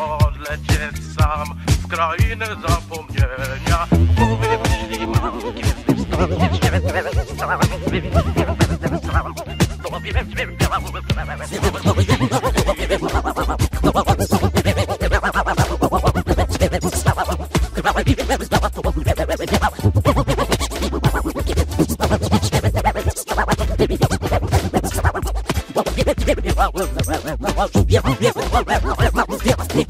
odlecieć sam w krainę zapomnienia. Głowy myśli mam, kiedy wstąpić nie wiem, nie wiem, nie wiem, nie wiem, nie wiem, nie You.